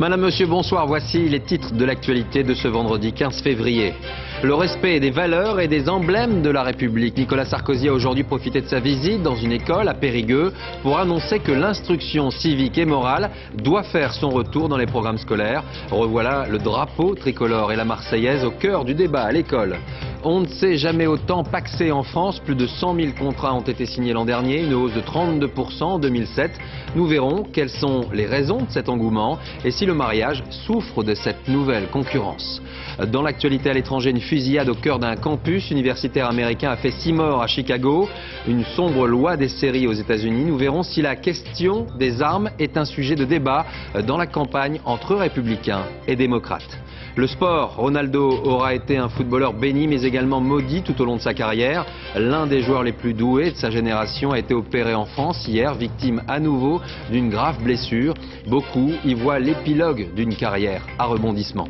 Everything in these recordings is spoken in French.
Madame, Monsieur, bonsoir. Voici les titres de l'actualité de ce vendredi 15 février. Le respect des valeurs et des emblèmes de la République. Nicolas Sarkozy a aujourd'hui profité de sa visite dans une école à Périgueux pour annoncer que l'instruction civique et morale doit faire son retour dans les programmes scolaires. Revoilà le drapeau tricolore et la Marseillaise au cœur du débat à l'école. On ne s'est jamais autant paxé en France. Plus de 100 000 contrats ont été signés l'an dernier, une hausse de 32% en 2007. Nous verrons quelles sont les raisons de cet engouement et si le mariage souffre de cette nouvelle concurrence. Dans l'actualité à l'étranger, une fusillade au cœur d'un campus universitaire américain a fait six morts à Chicago. Une sombre loi des séries aux États-Unis. Nous verrons si la question des armes est un sujet de débat dans la campagne entre républicains et démocrates. Le sport, Ronaldo aura été un footballeur béni mais également maudit tout au long de sa carrière. L'un des joueurs les plus doués de sa génération a été opéré en France hier, victime à nouveau d'une grave blessure. Beaucoup y voient l'épilogue d'une carrière à rebondissement.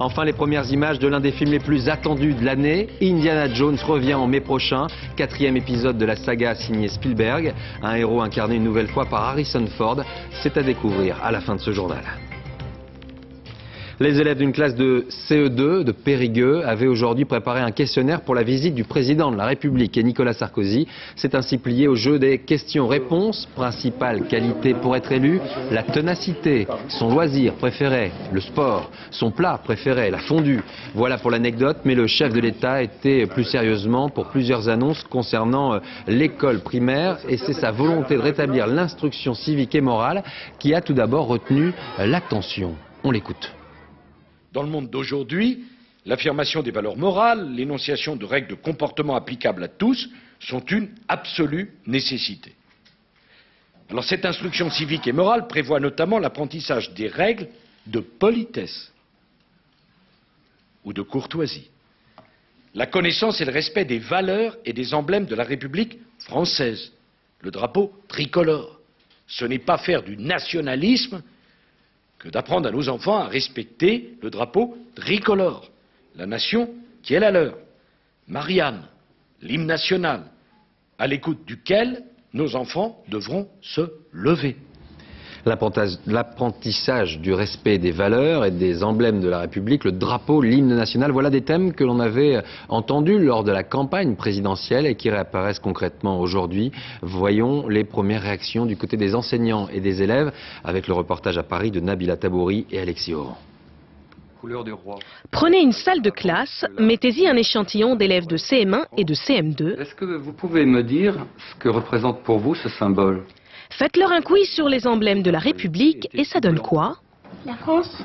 Enfin, les premières images de l'un des films les plus attendus de l'année. Indiana Jones revient en mai prochain. Quatrième épisode de la saga signé Spielberg. Un héros incarné une nouvelle fois par Harrison Ford. C'est à découvrir à la fin de ce journal. Les élèves d'une classe de CE2 de Périgueux avaient aujourd'hui préparé un questionnaire pour la visite du président de la République et Nicolas Sarkozy. C'est ainsi plié au jeu des questions-réponses. Principale qualité pour être élu, la ténacité, son loisir préféré, le sport, son plat préféré, la fondue. Voilà pour l'anecdote, mais le chef de l'État était plus sérieusement pour plusieurs annonces concernant euh, l'école primaire et c'est sa volonté de rétablir l'instruction civique et morale qui a tout d'abord retenu l'attention. On l'écoute. Dans le monde d'aujourd'hui, l'affirmation des valeurs morales, l'énonciation de règles de comportement applicables à tous sont une absolue nécessité. Alors cette instruction civique et morale prévoit notamment l'apprentissage des règles de politesse ou de courtoisie, la connaissance et le respect des valeurs et des emblèmes de la République française, le drapeau tricolore. Ce n'est pas faire du nationalisme que d'apprendre à nos enfants à respecter le drapeau tricolore, la nation qui est la leur. Marianne, l'hymne national, à l'écoute duquel nos enfants devront se lever. L'apprentissage du respect des valeurs et des emblèmes de la République, le drapeau, l'hymne national, voilà des thèmes que l'on avait entendus lors de la campagne présidentielle et qui réapparaissent concrètement aujourd'hui. Voyons les premières réactions du côté des enseignants et des élèves avec le reportage à Paris de Nabila Tabouri et Alexis Oran. Prenez une salle de classe, mettez-y un échantillon d'élèves de CM1 et de CM2. Est-ce que vous pouvez me dire ce que représente pour vous ce symbole? Faites-leur un quiz sur les emblèmes de la République et ça donne quoi La France,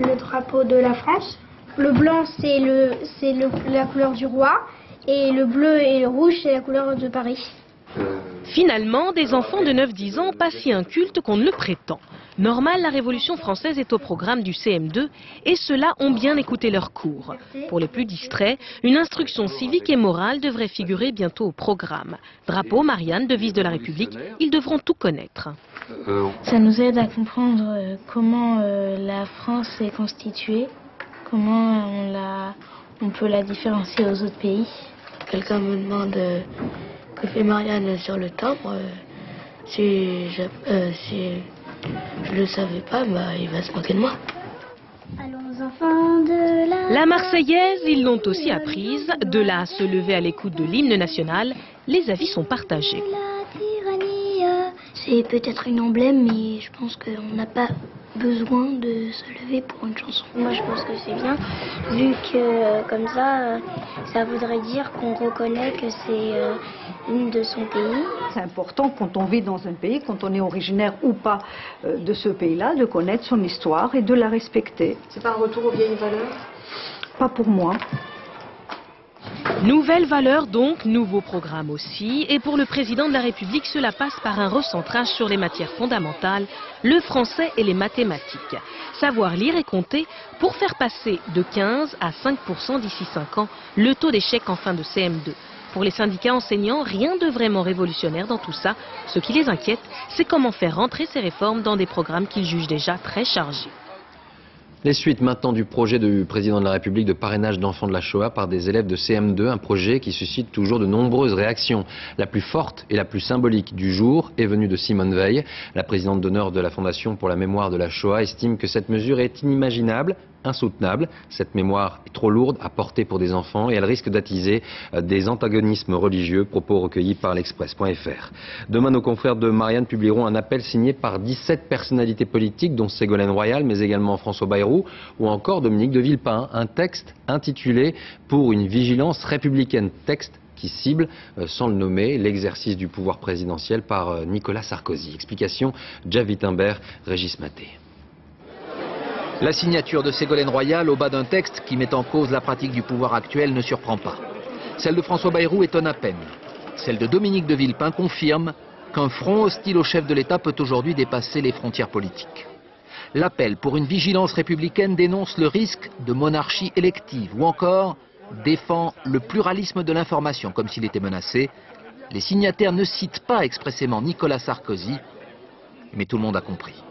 le drapeau de la France. Le blanc, c'est le, c'est la couleur du roi. Et le bleu et le rouge, c'est la couleur de Paris. Finalement, des enfants de 9-10 ans passent un culte qu'on ne le prétend. Normal, la Révolution française est au programme du CM2 et ceux-là ont bien écouté leurs cours. Pour les plus distraits, une instruction civique et morale devrait figurer bientôt au programme. Drapeau, Marianne, devise de la République, ils devront tout connaître. Ça nous aide à comprendre euh, comment euh, la France est constituée, comment on, la, on peut la différencier aux autres pays. Quelqu'un me demande euh, que fait Marianne sur le timbre. si je, je ne le savais pas, bah, il va se moquer de moi. La Marseillaise, ils l'ont aussi apprise. De là à se lever à l'écoute de l'hymne national, les avis sont partagés. C'est peut-être une emblème, mais je pense qu'on n'a pas besoin de se lever pour une chanson. Moi, je pense que c'est bien, vu que euh, comme ça, euh, ça voudrait dire qu'on reconnaît que c'est euh, une de son pays. C'est important quand on vit dans un pays, quand on est originaire ou pas de ce pays-là, de connaître son histoire et de la respecter. C'est pas un retour aux vieilles valeurs? Pas pour moi. Nouvelles valeurs donc, nouveau programme aussi. Et pour le président de la République, cela passe par un recentrage sur les matières fondamentales, le français et les mathématiques. Savoir lire et compter pour faire passer de 15 à 5% d'ici 5 ans le taux d'échec en fin de CM2. Pour les syndicats enseignants, rien de vraiment révolutionnaire dans tout ça. Ce qui les inquiète, c'est comment faire rentrer ces réformes dans des programmes qu'ils jugent déjà très chargés. Les suites maintenant du projet du président de la République de parrainage d'enfants de la Shoah par des élèves de CM2, un projet qui suscite toujours de nombreuses réactions. La plus forte et la plus symbolique du jour est venue de Simone Veil. La présidente d'honneur de la Fondation pour la mémoire de la Shoah estime que cette mesure est inimaginable, insoutenable. Cette mémoire est trop lourde à porter pour des enfants et elle risque d'attiser euh, des antagonismes religieux, propos recueillis par l'Express.fr. Demain, nos confrères de Marianne publieront un appel signé par 17 personnalités politiques, dont Ségolène Royal, mais également François Bayrou ou encore Dominique de Villepin. Un texte intitulé Pour une vigilance républicaine. Texte qui cible, euh, sans le nommer, l'exercice du pouvoir présidentiel par euh, Nicolas Sarkozy. Explication, Jeff Wittenberg, Régis Maté. La signature de Ségolène Royal au bas d'un texte qui met en cause la pratique du pouvoir actuel ne surprend pas. Celle de François Bayrou étonne à peine. Celle de Dominique de Villepin confirme qu'un front hostile au chef de l'État peut aujourd'hui dépasser les frontières politiques. L'appel pour une vigilance républicaine dénonce le risque de monarchie élective ou encore défend le pluralisme de l'information comme s'il était menacé. Les signataires ne citent pas expressément Nicolas Sarkozy, mais tout le monde a compris.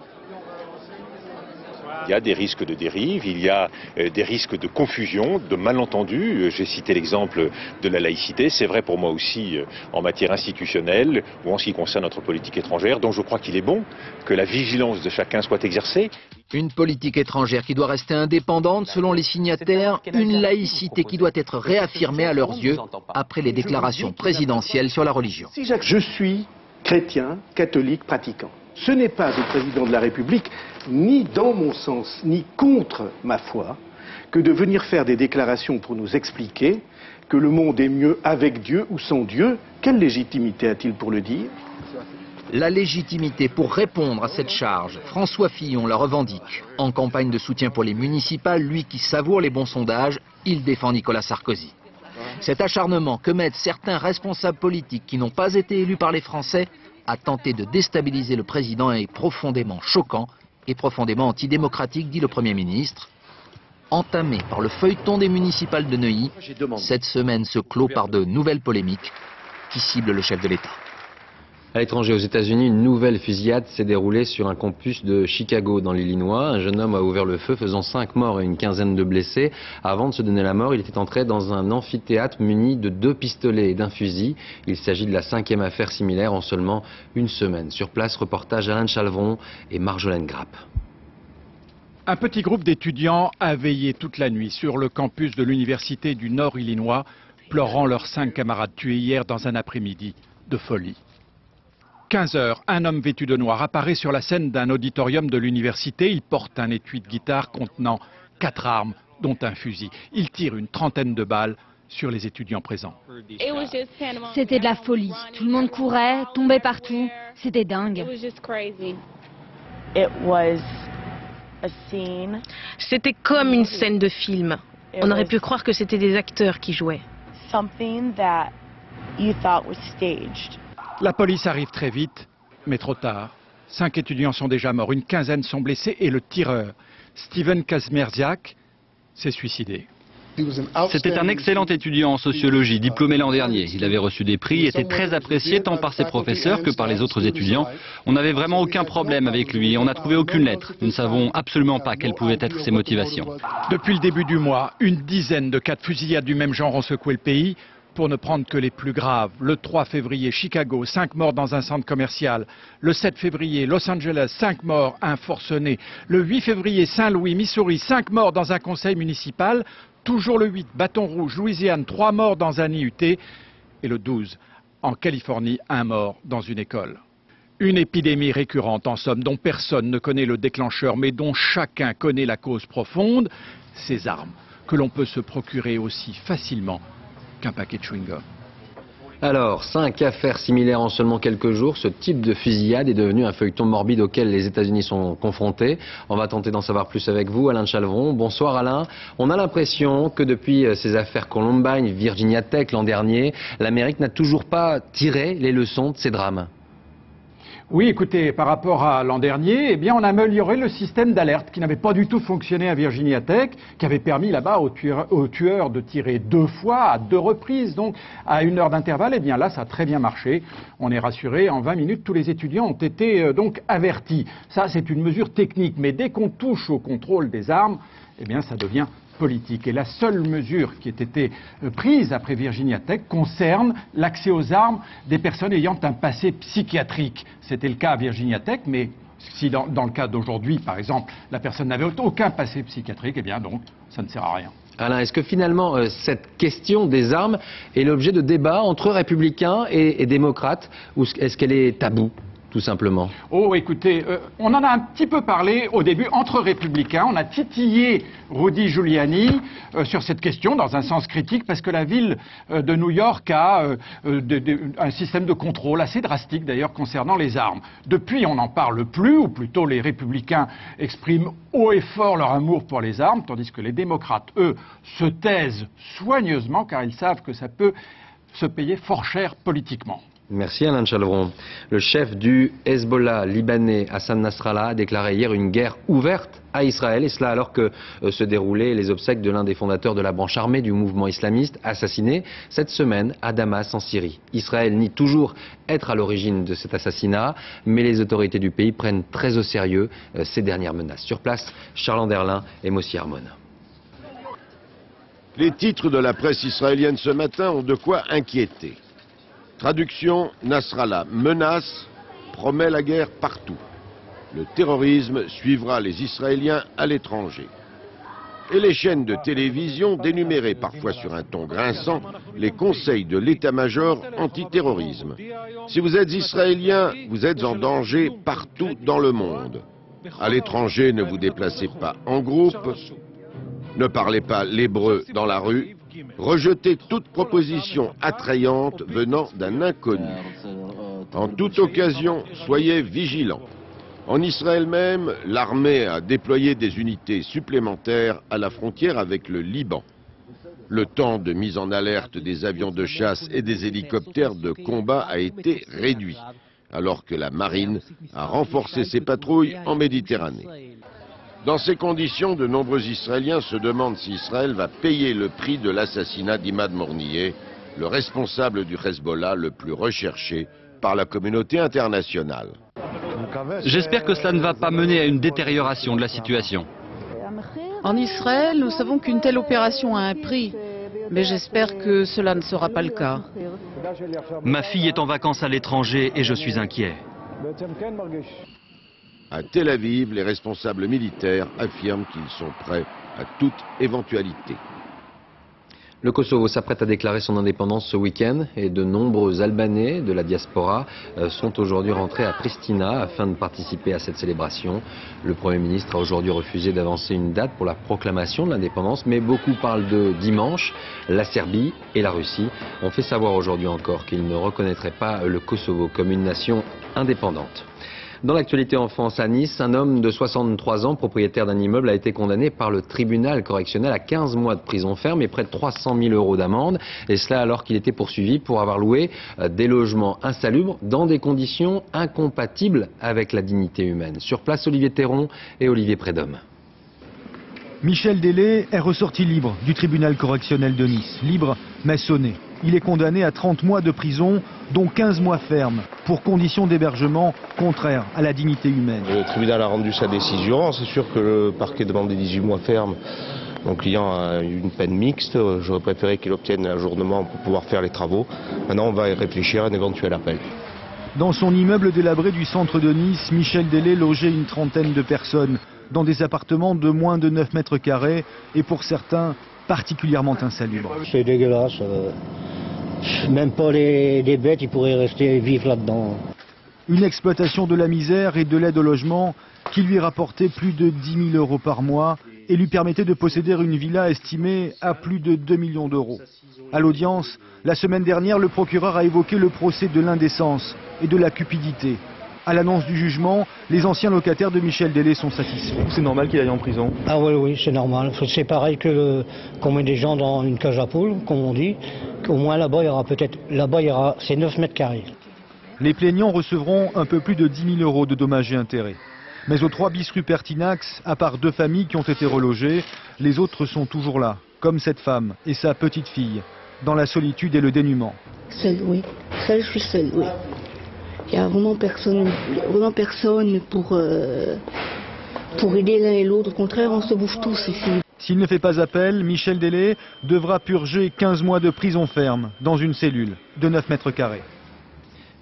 Il y a des risques de dérive, il y a euh, des risques de confusion, de malentendus. Euh, j'ai cité l'exemple de la laïcité. C'est vrai pour moi aussi euh, en matière institutionnelle ou en ce qui concerne notre politique étrangère. Donc je crois qu'il est bon que la vigilance de chacun soit exercée. Une politique étrangère qui doit rester indépendante selon les signataires, une laïcité qui doit être réaffirmée à leurs yeux après les déclarations présidentielles sur la religion. Je suis chrétien, catholique, pratiquant. Ce n'est pas au président de la République, ni dans mon sens, ni contre ma foi, que de venir faire des déclarations pour nous expliquer que le monde est mieux avec Dieu ou sans Dieu. Quelle légitimité a-t-il pour le dire? La légitimité pour répondre à cette charge, François Fillon la revendique. En campagne de soutien pour les municipales, lui qui savoure les bons sondages, il défend Nicolas Sarkozy. Cet acharnement que mettent certains responsables politiques qui n'ont pas été élus par les Français a tenté de déstabiliser le président est profondément choquant et profondément antidémocratique, dit le Premier ministre. Entamé par le feuilleton des municipales de Neuilly, cette semaine se clôt par de nouvelles polémiques qui ciblent le chef de l'État. À l'étranger, aux États-Unis, une nouvelle fusillade s'est déroulée sur un campus de Chicago, dans l'Illinois. Un jeune homme a ouvert le feu, faisant cinq morts et une quinzaine de blessés. Avant de se donner la mort, il était entré dans un amphithéâtre muni de deux pistolets et d'un fusil. Il s'agit de la cinquième affaire similaire en seulement une semaine. Sur place, reportage Alain Chalvron et Marjolaine Grappe. Un petit groupe d'étudiants a veillé toute la nuit sur le campus de l'Université du Nord-Illinois, pleurant leurs cinq camarades tués hier dans un après-midi de folie. 15 heures, un homme vêtu de noir apparaît sur la scène d'un auditorium de l'université. Il porte un étui de guitare contenant quatre armes, dont un fusil. Il tire une trentaine de balles sur les étudiants présents. C'était de la folie. Tout le monde courait, tombait partout. C'était dingue. C'était comme une scène de film. On aurait pu croire que c'était des acteurs qui jouaient. La police arrive très vite, mais trop tard. Cinq étudiants sont déjà morts, une quinzaine sont blessés et le tireur, Steven Kazmerziak, s'est suicidé. C'était un excellent étudiant en sociologie, diplômé l'an dernier. Il avait reçu des prix, était très apprécié tant par ses professeurs que par les autres étudiants. On n'avait vraiment aucun problème avec lui et on n'a trouvé aucune lettre. Nous ne savons absolument pas quelles pouvaient être ses motivations. Depuis le début du mois, une dizaine de cas de fusillades du même genre ont secoué le pays pour ne prendre que les plus graves. Le 3 février, Chicago, 5 morts dans un centre commercial. Le 7 février, Los Angeles, 5 morts, un forcené. Le 8 février, Saint-Louis, Missouri, 5 morts dans un conseil municipal. Toujours le 8, Bâton Rouge, Louisiane, 3 morts dans un IUT. Et le 12, en Californie, un mort dans une école. Une épidémie récurrente, en somme, dont personne ne connaît le déclencheur, mais dont chacun connaît la cause profonde, ces armes, que l'on peut se procurer aussi facilement Alors, cinq affaires similaires en seulement quelques jours. Ce type de fusillade est devenu un feuilleton morbide auquel les États-Unis sont confrontés. On va tenter d'en savoir plus avec vous, Alain Chalvron. Bonsoir Alain. On a l'impression que depuis euh, ces affaires Columbine, Virginia Tech l'an dernier, l'Amérique n'a toujours pas tiré les leçons de ces drames. Oui, écoutez, par rapport à l'an dernier, eh bien, on a amélioré le système d'alerte qui n'avait pas du tout fonctionné à Virginia Tech, qui avait permis là-bas aux tueurs, de tirer deux fois, à deux reprises, donc à une heure d'intervalle. Eh bien, là, ça a très bien marché. On est rassuré. En 20 minutes, tous les étudiants ont été euh, donc avertis. Ça, c'est une mesure technique. Mais dès qu'on touche au contrôle des armes, eh bien, ça devient politique. Et la seule mesure qui ait été euh, prise après Virginia Tech concerne l'accès aux armes des personnes ayant un passé psychiatrique. C'était le cas à Virginia Tech, mais si dans, le cas d'aujourd'hui, par exemple, la personne n'avait aucun passé psychiatrique, eh bien donc, ça ne sert à rien. Alain, est-ce que finalement euh, cette question des armes est l'objet de débats entre républicains et, et démocrates, ou est-ce qu'elle est taboue? Oh, écoutez, euh, on en a un petit peu parlé au début entre républicains. On a titillé Rudy Giuliani euh, sur cette question dans un sens critique parce que la ville euh, de New York a un système de contrôle assez drastique d'ailleurs concernant les armes. Depuis, on n'en parle plus, ou plutôt les républicains expriment haut et fort leur amour pour les armes, tandis que les démocrates, eux, se taisent soigneusement car ils savent que ça peut se payer fort cher politiquement. Merci Alain Chalvron. Le chef du Hezbollah libanais Hassan Nasrallah a déclaré hier une guerre ouverte à Israël, et cela alors que euh, se déroulaient les obsèques de l'un des fondateurs de la branche armée du mouvement islamiste, assassiné cette semaine à Damas en Syrie. Israël nie toujours être à l'origine de cet assassinat, mais les autorités du pays prennent très au sérieux euh, ces dernières menaces. Sur place, Charles Anderlin et Mossi Harmon. Les titres de la presse israélienne ce matin ont de quoi inquiéter. Traduction, Nasrallah menace, promet la guerre partout. Le terrorisme suivra les Israéliens à l'étranger. Et les chaînes de télévision dénuméraient parfois sur un ton grinçant les conseils de l'état-major antiterrorisme. Si vous êtes israélien, vous êtes en danger partout dans le monde. À l'étranger, ne vous déplacez pas en groupe, ne parlez pas l'hébreu dans la rue, Rejetez toute proposition attrayante venant d'un inconnu. En toute occasion, soyez vigilants. En Israël même, l'armée a déployé des unités supplémentaires à la frontière avec le Liban. Le temps de mise en alerte des avions de chasse et des hélicoptères de combat a été réduit, alors que la marine a renforcé ses patrouilles en Méditerranée. Dans ces conditions, de nombreux Israéliens se demandent si Israël va payer le prix de l'assassinat d'Imad Mornier, le responsable du Hezbollah le plus recherché par la communauté internationale. J'espère que cela ne va pas mener à une détérioration de la situation. En Israël, nous savons qu'une telle opération a un prix, mais j'espère que cela ne sera pas le cas. Ma fille est en vacances à l'étranger et je suis inquiet. À Tel Aviv, les responsables militaires affirment qu'ils sont prêts à toute éventualité. Le Kosovo s'apprête à déclarer son indépendance ce week-end et de nombreux Albanais de la diaspora euh, sont aujourd'hui rentrés à Pristina afin de participer à cette célébration. Le Premier ministre a aujourd'hui refusé d'avancer une date pour la proclamation de l'indépendance, mais beaucoup parlent de dimanche. La Serbie et la Russie ont fait savoir aujourd'hui encore qu'ils ne reconnaîtraient pas le Kosovo comme une nation indépendante. Dans l'actualité en France, à Nice, un homme de 63 ans, propriétaire d'un immeuble, a été condamné par le tribunal correctionnel à 15 mois de prison ferme et près de 300 000 euros d'amende. Et cela alors qu'il était poursuivi pour avoir loué euh, des logements insalubres dans des conditions incompatibles avec la dignité humaine. Sur place, Olivier Théron et Olivier Prédhomme. Michel Délé est ressorti libre du tribunal correctionnel de Nice. Libre, mais sonné. Il est condamné à 30 mois de prison, dont 15 mois fermes, pour conditions d'hébergement contraires à la dignité humaine. Le tribunal a rendu sa décision. C'est sûr que le parquet demandait 18 mois fermes. Mon client a une peine mixte. J'aurais préféré qu'il obtienne un ajournement pour pouvoir faire les travaux. Maintenant, on va y réfléchir à un éventuel appel. Dans son immeuble délabré du centre de Nice, Michel Délé logeait une trentaine de personnes dans des appartements de moins de 9 mètres carrés et pour certains particulièrement insalubre. C'est dégueulasse. Même pas les, bêtes, ils pourraient rester vivre là-dedans. Une exploitation de la misère et de l'aide au logement qui lui rapportait plus de 10 000 euros par mois et lui permettait de posséder une villa estimée à plus de 2 millions d'euros. À l'audience, la semaine dernière, le procureur a évoqué le procès de l'indécence et de la cupidité à l'annonce du jugement, les anciens locataires de Michel Délé sont satisfaits. C'est normal qu'il aille en prison Ah oui, oui, c'est normal. C'est pareil que qu'on met des gens dans une cage à poules, comme on dit. Au moins là-bas, il y aura peut-être, là-bas, il y aura, c'est 9 mètres carrés. Les plaignants recevront un peu plus de 10 000 euros de dommages et intérêts. Mais aux 3 bis rue Pertinax, à part deux familles qui ont été relogées, les autres sont toujours là, comme cette femme et sa petite fille, dans la solitude et le dénuement. Seule, oui. Seule, je suis seule, oui. Il n'y a vraiment personne, vraiment personne pour, euh, pour aider l'un et l'autre. Au contraire, on se bouffe tous ici. S'il ne fait pas appel, Michel Délé devra purger 15 mois de prison ferme dans une cellule de 9 mètres carrés.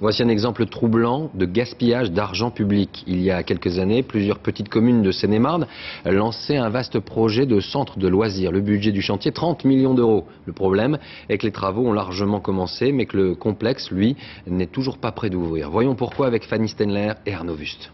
Voici un exemple troublant de gaspillage d'argent public. Il y a quelques années, plusieurs petites communes de Seine-et-Marne lançaient un vaste projet de centre de loisirs. Le budget du chantier, 30 millions d'euros. Le problème est que les travaux ont largement commencé, mais que le complexe, lui, n'est toujours pas prêt d'ouvrir. Voyons pourquoi avec Fanny Stenler et Arnaud Wust.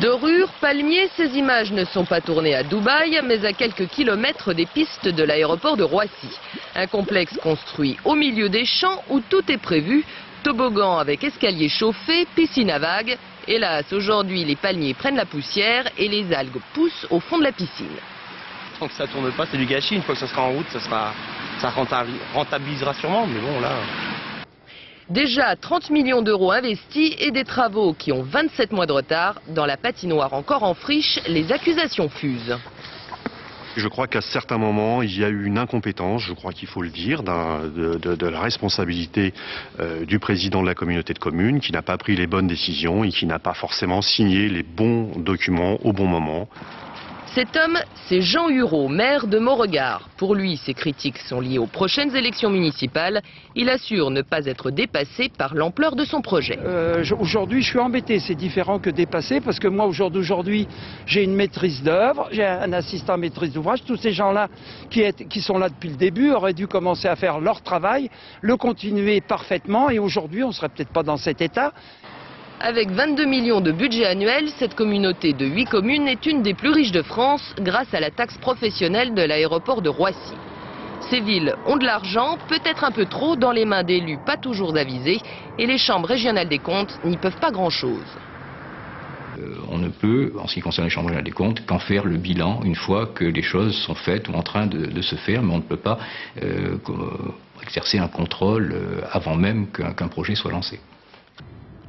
Dorures, palmiers, ces images ne sont pas tournées à Dubaï, mais à quelques kilomètres des pistes de l'aéroport de Roissy. Un complexe construit au milieu des champs où tout est prévu. Toboggan avec escalier chauffé, piscine à vagues. Hélas, aujourd'hui, les palmiers prennent la poussière et les algues poussent au fond de la piscine. Tant que ça tourne pas, c'est du gâchis. Une fois que ça sera en route, ça, sera, ça rentabilisera sûrement. Mais bon, là, Déjà 30 millions d'euros investis et des travaux qui ont 27 mois de retard. Dans la patinoire encore en friche, les accusations fusent. Je crois qu'à certains moments, il y a eu une incompétence, je crois qu'il faut le dire, de, la responsabilité euh, du président de la communauté de communes qui n'a pas pris les bonnes décisions et qui n'a pas forcément signé les bons documents au bon moment. Cet homme, c'est Jean Hureau, maire de Mauregard. Pour lui, ses critiques sont liées aux prochaines élections municipales. Il assure ne pas être dépassé par l'ampleur de son projet. Euh, aujourd'hui, je suis embêté. C'est différent que dépassé parce que moi, aujourd'hui, j'ai une maîtrise d'œuvre, j'ai un assistant maîtrise d'ouvrage. Tous ces gens-là qui sont là depuis le début auraient dû commencer à faire leur travail, le continuer parfaitement. Et aujourd'hui, on ne serait peut-être pas dans cet état. Avec 22 millions de budget annuel, cette communauté de 8 communes est une des plus riches de France grâce à la taxe professionnelle de l'aéroport de Roissy. Ces villes ont de l'argent, peut-être un peu trop, dans les mains d'élus pas toujours avisés, et les chambres régionales des comptes n'y peuvent pas grand-chose. Euh, on ne peut, en ce qui concerne les chambres régionales des comptes, qu'en faire le bilan une fois que les choses sont faites ou en train de, se faire, mais on ne peut pas euh, exercer un contrôle euh, avant même qu'un qu projet soit lancé.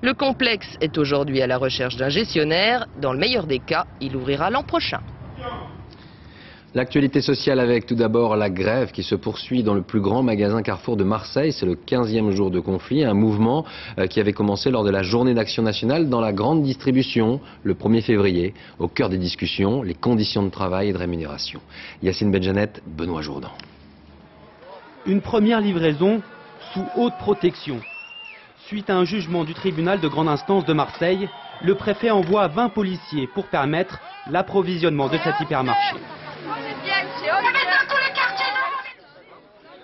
Le complexe est aujourd'hui à la recherche d'un gestionnaire. Dans le meilleur des cas, il ouvrira l'an prochain. L'actualité sociale avec tout d'abord la grève qui se poursuit dans le plus grand magasin Carrefour de Marseille. C'est le 15e jour de conflit, un mouvement euh, qui avait commencé lors de la journée d'action nationale dans la grande distribution le 1er février. Au cœur des discussions, les conditions de travail et de rémunération. Yacine Benjanet, Benoît Jourdan. Une première livraison sous haute protection. Suite à un jugement du tribunal de grande instance de Marseille, le préfet envoie 20 policiers pour permettre l'approvisionnement de cet hypermarché.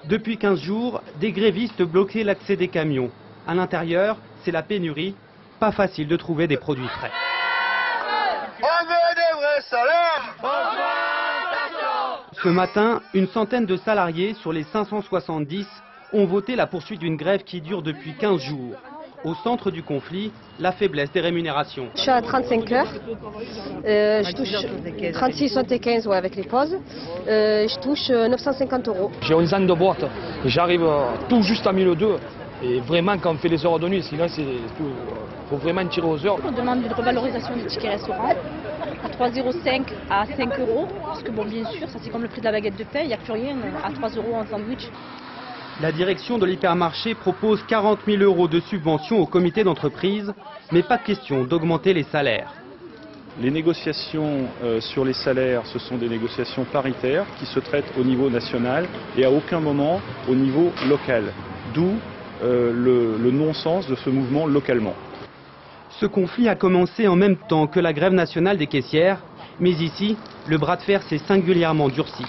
Depuis 15 jours, des grévistes bloquaient l'accès des camions. À l'intérieur, c'est la pénurie. Pas facile de trouver des produits frais. Ce matin, une centaine de salariés sur les 570 ont voté la poursuite d'une grève qui dure depuis 15 jours. Au centre du conflit, la faiblesse des rémunérations. Je suis à 35 heures. Euh, je touche 36,75 ouais, avec les pauses. Euh, je touche 950 euros. J'ai 11 ans de boîte j'arrive tout juste à 1002. Et vraiment, quand on fait les heures de nuit, sinon, il faut vraiment tirer aux heures. On demande une revalorisation du ticket restaurant à 3,05 à 5 euros. Parce que, bon, bien sûr, ça c'est comme le prix de la baguette de pain, il n'y a plus rien à 3 euros en sandwich. La direction de l'hypermarché propose 40 000 euros de subventions au comité d'entreprise, mais pas question d'augmenter les salaires. Les négociations euh, sur les salaires, ce sont des négociations paritaires qui se traitent au niveau national et à aucun moment au niveau local. D'où euh, le, le non-sens de ce mouvement localement. Ce conflit a commencé en même temps que la grève nationale des caissières, mais ici, le bras de fer s'est singulièrement durci.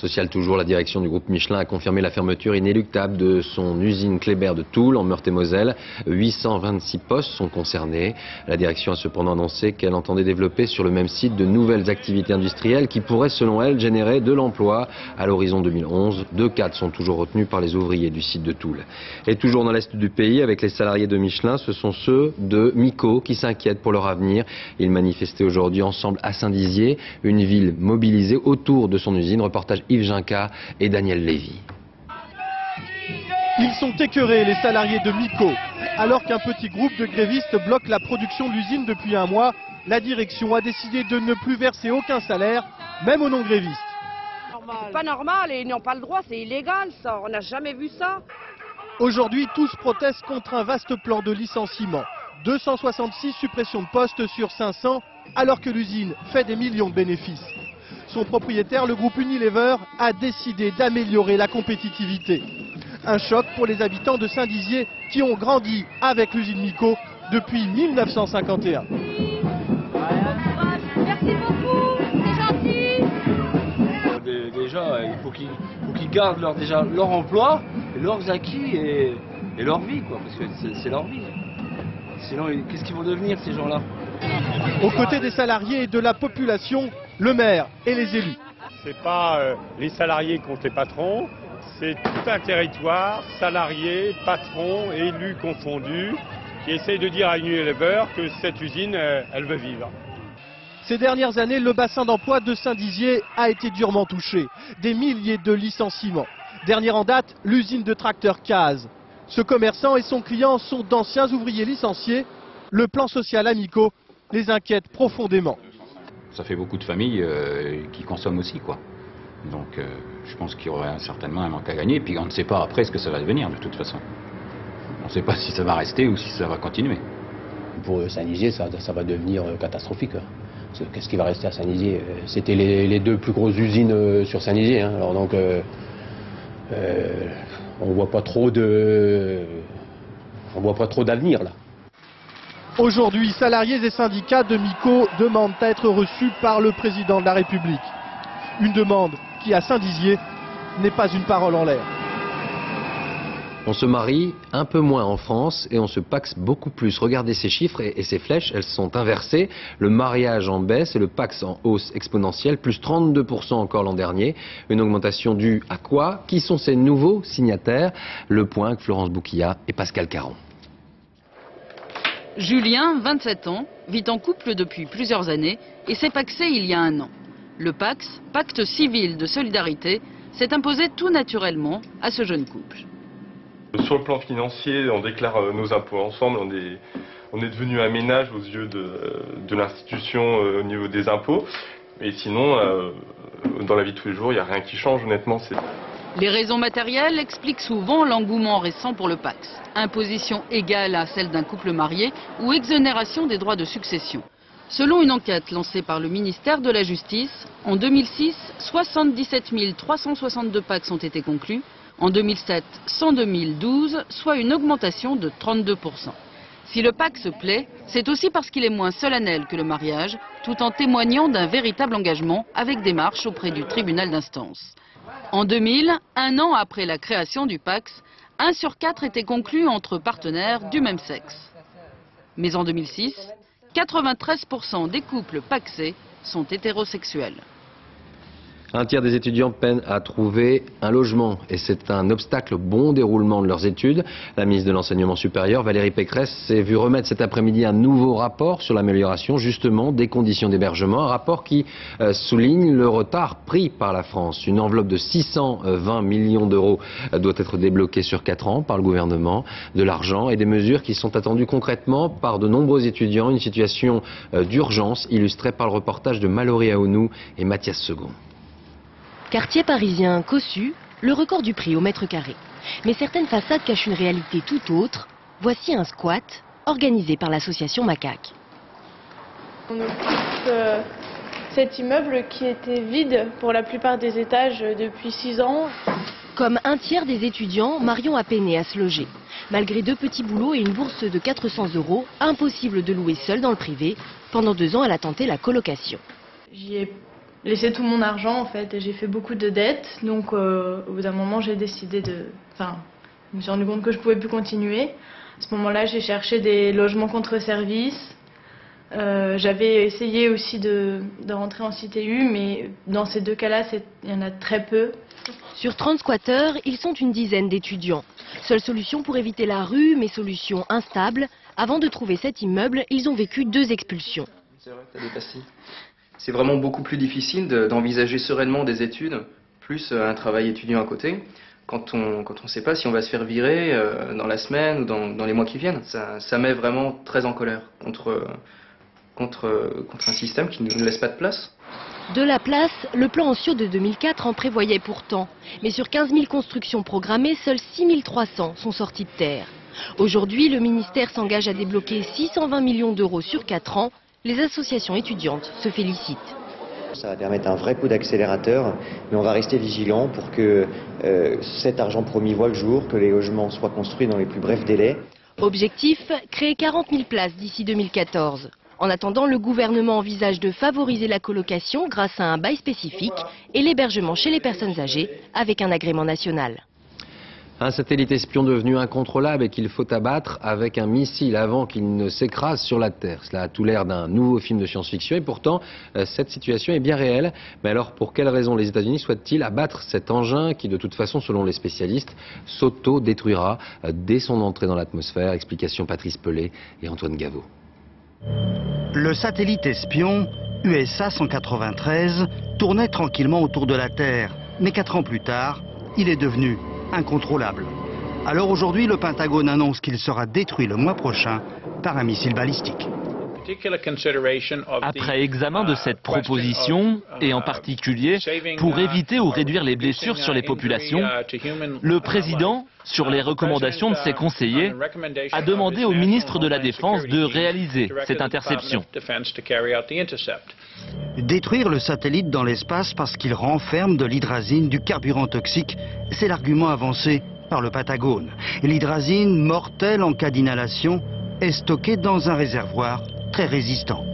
Social toujours, la direction du groupe Michelin a confirmé la fermeture inéluctable de son usine Kléber de Toul en Meurthe-et-Moselle. 826 postes sont concernés. La direction a cependant annoncé qu'elle entendait développer sur le même site de nouvelles activités industrielles qui pourraient, selon elle, générer de l'emploi à l'horizon 2011. Deux cadres sont toujours retenus par les ouvriers du site de Toul. Et toujours dans l'est du pays, avec les salariés de Michelin, ce sont ceux de Mico qui s'inquiètent pour leur avenir. Ils manifestaient aujourd'hui ensemble à Saint-Dizier, une ville mobilisée autour de son usine. Reportage Yves Ginca et Daniel Lévy. Ils sont écœurés, les salariés de Mico. Alors qu'un petit groupe de grévistes bloque la production de l'usine depuis un mois, la direction a décidé de ne plus verser aucun salaire, même aux non-grévistes. C'est pas normal et ils n'ont pas le droit, c'est illégal ça, on n'a jamais vu ça. Aujourd'hui, tous protestent contre un vaste plan de licenciement. 266 suppressions de postes sur 500, alors que l'usine fait des millions de bénéfices. Son propriétaire, le groupe Unilever, a décidé d'améliorer la compétitivité. Un choc pour les habitants de Saint-Dizier qui ont grandi avec l'usine Mico depuis 1951. Merci beaucoup, c'est gentil. Dé- Déjà, il faut qu'ils gardent leur, déjà leur emploi, leurs acquis et, et leur vie, quoi, parce que c'est- leur vie. Sinon, qu'est-ce qu'ils vont devenir ces gens-là? Aux côtés des salariés et de la population, le maire et les élus. C'est pas euh, les salariés contre les patrons, c'est tout un territoire, salariés, patrons, élus confondus, qui essaye de dire à Unilever que cette usine, euh, elle veut vivre. Ces dernières années, le bassin d'emploi de Saint-Dizier a été durement touché. Des milliers de licenciements. Dernière en date, l'usine de tracteurs Case. Ce commerçant et son client sont d'anciens ouvriers licenciés. Le plan social Amico les inquiète profondément. Ça fait beaucoup de familles euh, qui consomment aussi, quoi. Donc euh, je pense qu'il y aurait certainement un manque à gagner. Puis on ne sait pas après ce que ça va devenir de toute façon. On ne sait pas si ça va rester ou si ça va continuer. Pour Saint-Nizier, ça, va devenir euh, catastrophique. hein. Qu'est-ce qui va rester à Saint-Nizier? Euh, C'était les, deux plus grosses usines euh, sur Saint-Nizier. hein. Alors donc, euh, euh, on voit pas trop de, on voit pas trop d'avenir là. Aujourd'hui, salariés et syndicats de Mico demandent à être reçus par le président de la République. Une demande qui, à Saint-Dizier, n'est pas une parole en l'air. On se marie un peu moins en France et on se paxe beaucoup plus. Regardez ces chiffres et, ces flèches, elles sont inversées. Le mariage en baisse et le paxe en hausse exponentielle, plus 32% encore l'an dernier. Une augmentation due à quoi? Qui sont ces nouveaux signataires? Le point avec Florence Bouquilla et Pascal Caron. Julien, 27 ans, vit en couple depuis plusieurs années et s'est paxé il y a un an. Le Pax, pacte civil de solidarité, s'est imposé tout naturellement à ce jeune couple. Sur le plan financier, on déclare euh, nos impôts ensemble. On est, devenu un ménage aux yeux de, de l'institution euh, au niveau des impôts. Et sinon, euh, dans la vie de tous les jours, il n'y a rien qui change, honnêtement. Les raisons matérielles expliquent souvent l'engouement récent pour le Pax. Imposition égale à celle d'un couple marié ou exonération des droits de succession. Selon une enquête lancée par le ministère de la Justice, en 2006, 77 362 Pax ont été conclus. En 2007, 102 012, soit une augmentation de 32% Si le Pax plaît, c'est aussi parce qu'il est moins solennel que le mariage, tout en témoignant d'un véritable engagement avec démarche auprès du tribunal d'instance. En 2000, un an après la création du Pax, 1 sur 4 était conclu entre partenaires du même sexe. Mais en 2006, 93% des couples paxés sont hétérosexuels. Un tiers des étudiants peinent à trouver un logement et c'est un obstacle au bon déroulement de leurs études. La ministre de l'Enseignement supérieur, Valérie Pécresse, s'est vue remettre cet après-midi un nouveau rapport sur l'amélioration justement des conditions d'hébergement. Un rapport qui euh, souligne le retard pris par la France. Une enveloppe de 620 millions d'euros euh, doit être débloquée sur 4 ans par le gouvernement. De l'argent et des mesures qui sont attendues concrètement par de nombreux étudiants. Une situation euh, d'urgence illustrée par le reportage de Mallory Aounou et Mathias Second. Quartier parisien cossu, le record du prix au mètre carré. Mais certaines façades cachent une réalité tout autre. Voici un squat organisé par l'association Macaque. On occupe euh, cet immeuble qui était vide pour la plupart des étages depuis 6 ans. Comme un tiers des étudiants, Marion a peiné à se loger. Malgré deux petits boulots et une bourse de 400 euros, impossible de louer seule dans le privé. Pendant deux ans, elle a tenté la colocation. J'y ai laissé tout mon argent en fait et j'ai fait beaucoup de dettes. Donc euh, au bout d'un moment j'ai décidé de... Enfin, je me suis rendu compte que je pouvais plus continuer. À ce moment-là j'ai cherché des logements contre service. Euh, J'avais essayé aussi de, de rentrer en CTU mais dans ces deux cas-là il y en a très peu. Sur 30 squatteurs, ils sont une dizaine d'étudiants. Seule solution pour éviter la rue, mais solution instable. Avant de trouver cet immeuble, ils ont vécu deux expulsions. C'est vrai, t'as des pastilles? C'est vraiment beaucoup plus difficile de- d'envisager sereinement des études, plus euh, un travail étudiant à côté, quand on quand on sait pas si on va se faire virer euh, dans la semaine ou dans, dans les mois qui viennent. Ça, ça met vraiment très en colère contre, contre, contre un système qui ne nous laisse pas de place. De la place, le plan Ancio de 2004 en prévoyait pourtant. Mais sur 15 000 constructions programmées, seules 6 300 sont sorties de terre. Aujourd'hui, le ministère s'engage à débloquer 620 millions d'euros sur 4 ans. Les associations étudiantes se félicitent. Ça va permettre un vrai coup d'accélérateur, mais on va rester vigilant pour que euh, cet argent promis voit le jour, que les logements soient construits dans les plus brefs délais. Objectif, créer 40 000 places d'ici 2014. En attendant, le gouvernement envisage de favoriser la colocation grâce à un bail spécifique et l'hébergement chez les personnes âgées avec un agrément national. Un satellite espion devenu incontrôlable et qu'il faut abattre avec un missile avant qu'il ne s'écrase sur la Terre. Cela a tout l'air d'un nouveau film de science-fiction et pourtant euh, cette situation est bien réelle. Mais alors pour quelles raisons les États-Unis souhaitent-ils abattre cet engin qui de toute façon selon les spécialistes s'auto-détruira euh, dès son entrée dans l'atmosphère? Explication Patrice Pelé et Antoine Gaveau. Le satellite espion USA 193 tournait tranquillement autour de la Terre, mais quatre ans plus tard, il est devenu incontrôlable. Alors aujourd'hui, le Pentagone annonce qu'il sera détruit le mois prochain par un missile balistique. Après examen de cette proposition, et en particulier pour éviter ou réduire les blessures sur les populations, le président, sur les recommandations de ses conseillers, a demandé au ministre de la Défense de réaliser cette interception. Détruire le satellite dans l'espace parce qu'il renferme de l'hydrazine, du carburant toxique, c'est l'argument avancé par le Patagone. L'hydrazine, mortelle en cas d'inhalation, est stockée dans un réservoir très résistant.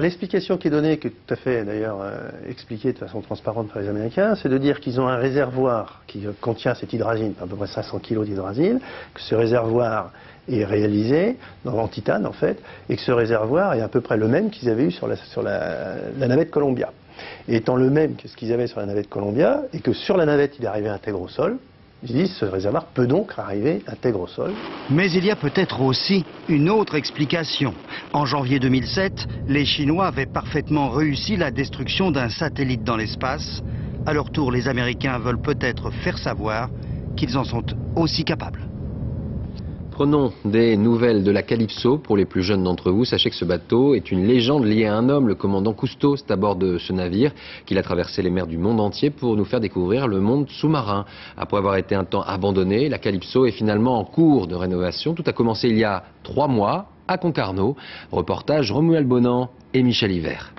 L'explication qui est donnée, qui est tout à fait d'ailleurs euh, expliquée de façon transparente par les Américains, c'est de dire qu'ils ont un réservoir qui contient cette hydrazine, à peu près 500 kg d'hydrazine, que ce réservoir est réalisé en titane en fait, et que ce réservoir est à peu près le même qu'ils avaient eu sur la, sur la, la navette Columbia. Et étant le même que ce qu'ils avaient sur la navette Columbia, et que sur la navette il est arrivé intègre au sol, ils disent ce réservoir peut donc arriver intègre au sol. Mais il y a peut-être aussi une autre explication. En janvier 2007, les Chinois avaient parfaitement réussi la destruction d'un satellite dans l'espace. À leur tour, les Américains veulent peut-être faire savoir qu'ils en sont aussi capables. Prenons des nouvelles de la Calypso pour les plus jeunes d'entre vous. Sachez que ce bateau est une légende liée à un homme, le commandant Cousteau. C'est à bord de ce navire qu'il a traversé les mers du monde entier pour nous faire découvrir le monde sous-marin. Après avoir été un temps abandonné, la Calypso est finalement en cours de rénovation. Tout a commencé il y a trois mois à Concarneau. Reportage Romuald Bonan et Michel Hiver.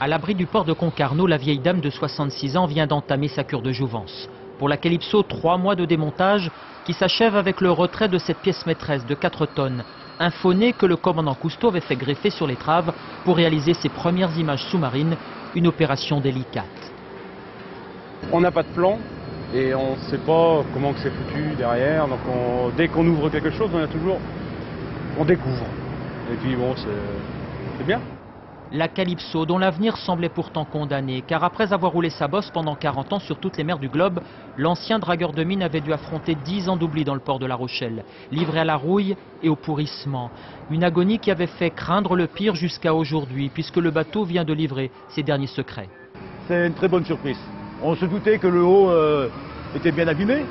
À l'abri du port de Concarneau, la vieille dame de 66 ans vient d'entamer sa cure de jouvence. Pour la Calypso, trois mois de démontage qui s'achève avec le retrait de cette pièce maîtresse de 4 tonnes, un fauné que le commandant Cousteau avait fait greffer sur l'étrave pour réaliser ses premières images sous-marines, une opération délicate. On n'a pas de plan et on ne sait pas comment c'est foutu derrière, donc dès qu'on ouvre quelque chose, on a toujours... on découvre. Et puis bon, c'est bien. La Calypso, dont l'avenir semblait pourtant condamné, car après avoir roulé sa bosse pendant 40 ans sur toutes les mers du globe, l'ancien dragueur de mine avait dû affronter 10 ans d'oubli dans le port de La Rochelle, livré à la rouille et au pourrissement. Une agonie qui avait fait craindre le pire jusqu'à aujourd'hui, puisque le bateau vient de livrer ses derniers secrets. C'est une très bonne surprise. On se doutait que le haut euh, était bien abîmé,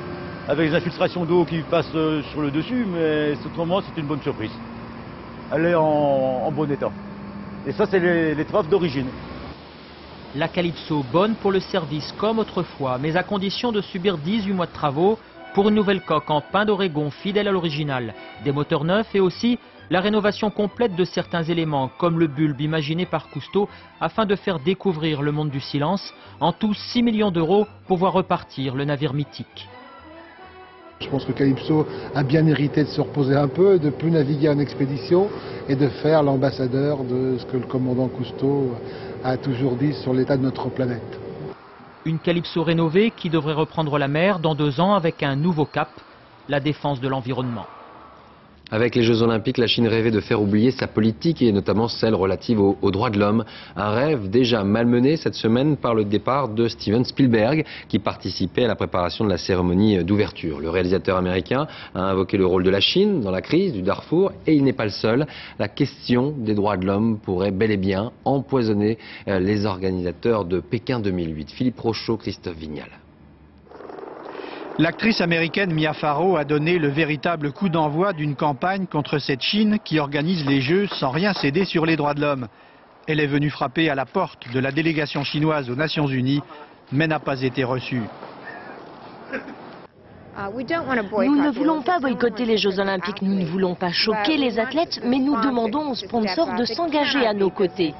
avec les infiltrations d'eau qui passent euh, sur le dessus, mais autrement c'est une bonne surprise. Elle est en bon état. Et ça, c'est l'étrave d'origine. La Calypso, bonne pour le service comme autrefois, mais à condition de subir 18 mois de travaux pour une nouvelle coque en pain d'Oregon fidèle à l'original, des moteurs neufs et aussi la rénovation complète de certains éléments comme le bulbe imaginé par Cousteau afin de faire découvrir le monde du silence. En tout 6 millions d'euros pour voir repartir le navire mythique. Je pense que Calypso a bien mérité de se reposer un peu, de plus naviguer en expédition et de faire l'ambassadeur de ce que le commandant Cousteau a toujours dit sur l'état de notre planète. Une Calypso rénovée qui devrait reprendre la mer dans deux ans avec un nouveau cap, la défense de l'environnement. Avec les Jeux Olympiques, la Chine rêvait de faire oublier sa politique et notamment celle relative aux, droits de l'homme. Un rêve déjà malmené cette semaine par le départ de Steven Spielberg qui participait à la préparation de la cérémonie d'ouverture. Le réalisateur américain a invoqué le rôle de la Chine dans la crise du Darfour et il n'est pas le seul. La question des droits de l'homme pourrait bel et bien empoisonner euh, les organisateurs de Pékin 2008. Philippe Rochaud, Christophe Vignal. L'actrice américaine Mia Farrow a donné le véritable coup d'envoi d'une campagne contre cette Chine qui organise les Jeux sans rien céder sur les droits de l'homme. Elle est venue frapper à la porte de la délégation chinoise aux Nations Unies, mais n'a pas été reçue. Nous ne voulons pas boycotter les Jeux Olympiques, nous ne voulons pas choquer les athlètes, mais nous demandons aux sponsors de s'engager à nos côtés.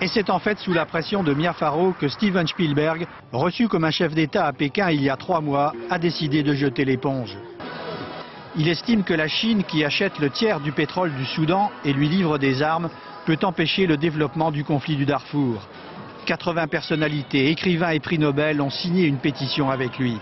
Et c'est en fait sous la pression de Mia Farrow que Steven Spielberg, reçu comme un chef d'État à Pékin il y a trois mois, a décidé de jeter l'éponge. Il estime que la Chine, qui achète le tiers du pétrole du Soudan et lui livre des armes, peut empêcher le développement du conflit du Darfour. 80 personnalités, écrivains et prix Nobel ont signé une pétition avec lui.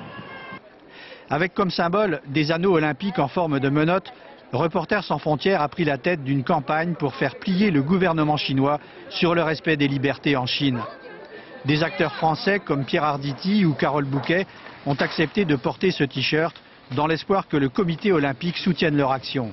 Avec comme symbole des anneaux olympiques en forme de menottes, Reporters sans frontières a pris la tête d'une campagne pour faire plier le gouvernement chinois sur le respect des libertés en Chine. Des acteurs français comme Pierre Arditi ou Carole Bouquet ont accepté de porter ce t-shirt dans l'espoir que le comité olympique soutienne leur action.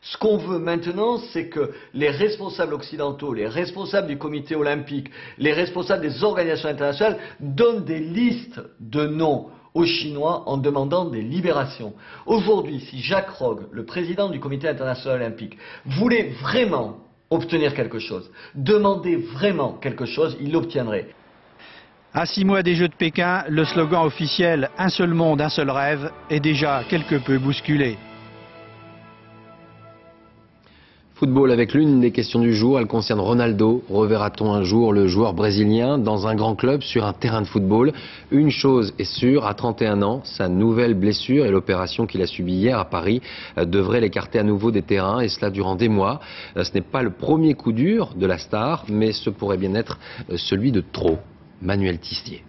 Ce qu'on veut maintenant, c'est que les responsables occidentaux, les responsables du comité olympique, les responsables des organisations internationales donnent des listes de noms aux Chinois en demandant des libérations. Aujourd'hui, si Jacques Rogge, le président du comité international olympique, voulait vraiment obtenir quelque chose, demander vraiment quelque chose, il l'obtiendrait. À six mois des Jeux de Pékin, le slogan officiel Un seul monde, un seul rêve est déjà quelque peu bousculé. Football avec l'une des questions du jour, elle concerne Ronaldo. Reverra-t-on un jour le joueur brésilien dans un grand club sur un terrain de football? Une chose est sûre, à 31 ans, sa nouvelle blessure et l'opération qu'il a subie hier à Paris euh, devraient l'écarter à nouveau des terrains et cela durant des mois. Euh, ce n'est pas le premier coup dur de la star, mais ce pourrait bien être euh, celui de trop. Manuel Tissier.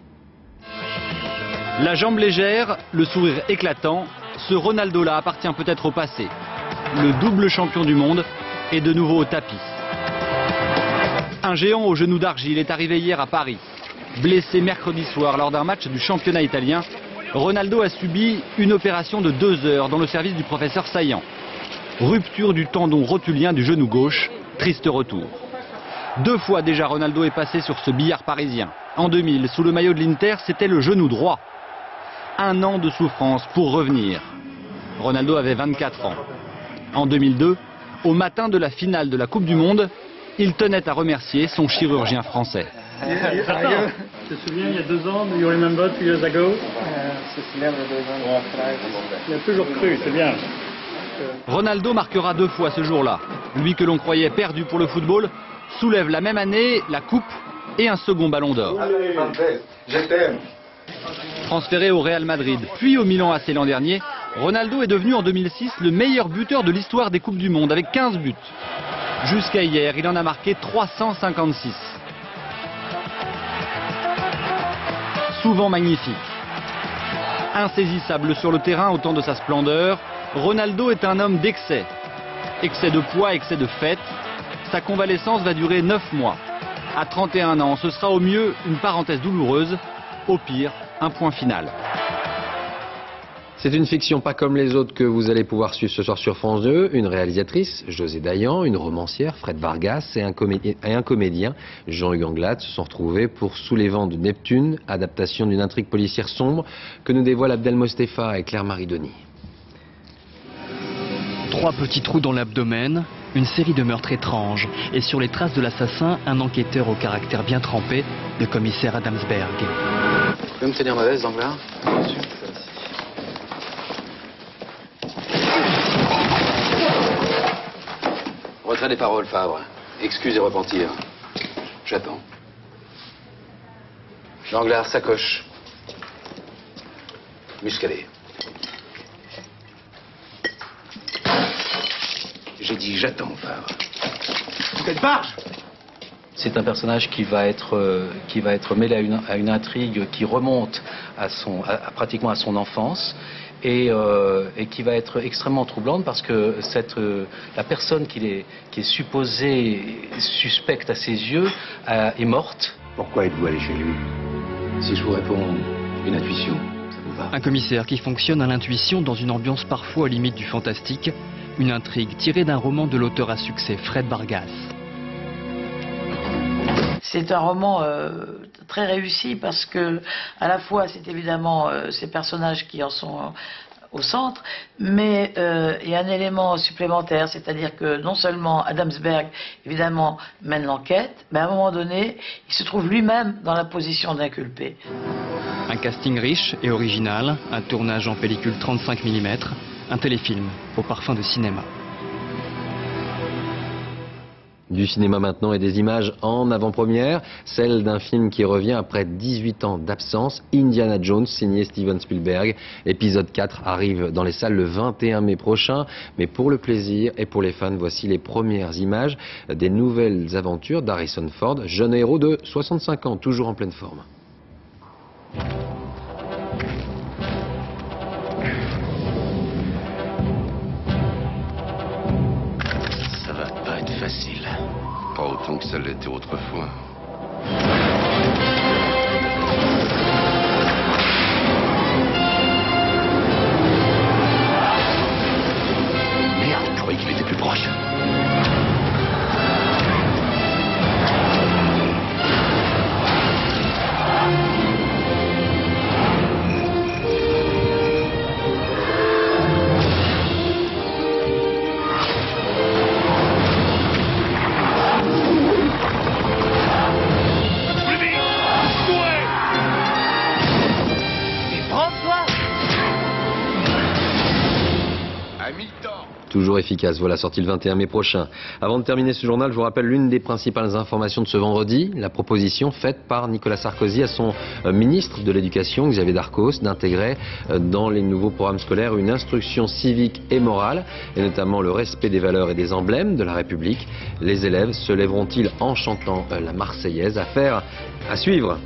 La jambe légère, le sourire éclatant, ce Ronaldo-là appartient peut-être au passé. Le double champion du monde et de nouveau au tapis. Un géant au genou d'argile est arrivé hier à Paris. Blessé mercredi soir lors d'un match du championnat italien, Ronaldo a subi une opération de deux heures dans le service du professeur Saillant. Rupture du tendon rotulien du genou gauche, triste retour. Deux fois déjà Ronaldo est passé sur ce billard parisien. En 2000, sous le maillot de l'Inter, c'était le genou droit. Un an de souffrance pour revenir. Ronaldo avait 24 ans. En 2002, au matin de la finale de la Coupe du Monde, il tenait à remercier son chirurgien français. Tu te souviens, il y a deux ans, you remember two years ago Il a toujours cru, c'est bien. Ronaldo marquera deux fois ce jour-là. Lui que l'on croyait perdu pour le football soulève la même année la coupe et un second ballon d'or. Transféré au Real Madrid, puis au Milan AC l'an dernier, Ronaldo est devenu en 2006 le meilleur buteur de l'histoire des Coupes du Monde avec 15 buts. Jusqu'à hier, il en a marqué 356. Souvent magnifique. Insaisissable sur le terrain au temps de sa splendeur, Ronaldo est un homme d'excès. Excès de poids, excès de fête. Sa convalescence va durer 9 mois. À 31 ans, ce sera au mieux une parenthèse douloureuse, au pire, un point final. C'est une fiction pas comme les autres que vous allez pouvoir suivre ce soir sur France 2. Une réalisatrice, José Dayan, une romancière, Fred Vargas, et un, comédien, Jean-Hugues Anglade, se sont retrouvés pour Sous les vents de Neptune, adaptation d'une intrigue policière sombre que nous dévoile Abdel Mostefa et Claire-Marie Denis. Trois petits trous dans l'abdomen, une série de meurtres étranges, et sur les traces de l'assassin, un enquêteur au caractère bien trempé, le commissaire Adamsberg. Vous pouvez me tenir ma veste, Danglars Bien sûr. Retrait des paroles, Fabre. Excuse et repentir. J'attends. Danglars, sacoche. Muscadé. J'ai dit j'attends, Fabre. Quelle barge c'est un personnage qui va être, euh, qui va être mêlé à une, à une intrigue qui remonte à son, à, pratiquement à son enfance et, euh, et, qui va être extrêmement troublante parce que cette, euh, la personne qui est, qui est supposée suspecte à ses yeux est morte. Pourquoi êtes-vous allé chez lui? Si je vous réponds une intuition, ça vous va? Un commissaire qui fonctionne à l'intuition dans une ambiance parfois à limite du fantastique, une intrigue tirée d'un roman de l'auteur à succès Fred Vargas. C'est un roman très réussi parce que à la fois c'est évidemment ces personnages qui en sont au centre, mais euh, il y a un élément supplémentaire, c'est-à-dire que non seulement Adamsberg, évidemment, mène l'enquête, mais à un moment donné, il se trouve lui-même dans la position d'inculpé. Un casting riche et original, un tournage en pellicule 35 mm, un téléfilm au parfum de cinéma. Du cinéma maintenant et des images en avant-première, celle d'un film qui revient après 18 ans d'absence, Indiana Jones, signé Steven Spielberg. Épisode 4 arrive dans les salles le 21 mai prochain, mais pour le plaisir et pour les fans, voici les premières images des nouvelles aventures d'Harrison Ford, jeune héros de 65 ans, toujours en pleine forme. Pas autant que ça l'était autrefois. Toujours efficace. Voilà, sorti le 21 mai prochain. Avant de terminer ce journal, je vous rappelle l'une des principales informations de ce vendredi, la proposition faite par Nicolas Sarkozy à son euh, ministre de l'Éducation, Xavier Darcos, d'intégrer euh, dans les nouveaux programmes scolaires une instruction civique et morale, et notamment le respect des valeurs et des emblèmes de la République. Les élèves se lèveront-ils en chantant euh, la Marseillaise? Affaire à suivre.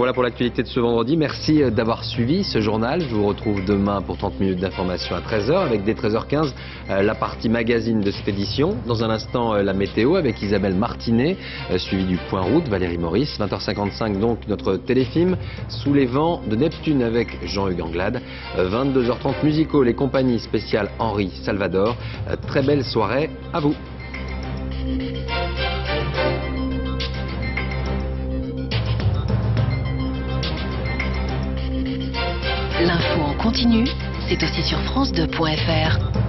Voilà pour l'actualité de ce vendredi. Merci euh, d'avoir suivi ce journal. Je vous retrouve demain pour 30 minutes d'information à 13h avec dès 13h15 euh, la partie magazine de cette édition. Dans un instant, euh, la météo avec Isabelle Martinet, suivi du point route, Valérie Maurice. 20h55 donc notre téléfilm Sous les vents de Neptune avec Jean-Hugues Anglade. 22h30 musicaux, les compagnies spéciales Henri Salvador. Très belle soirée à vous. L'info en continu, c'est aussi sur France2.fr.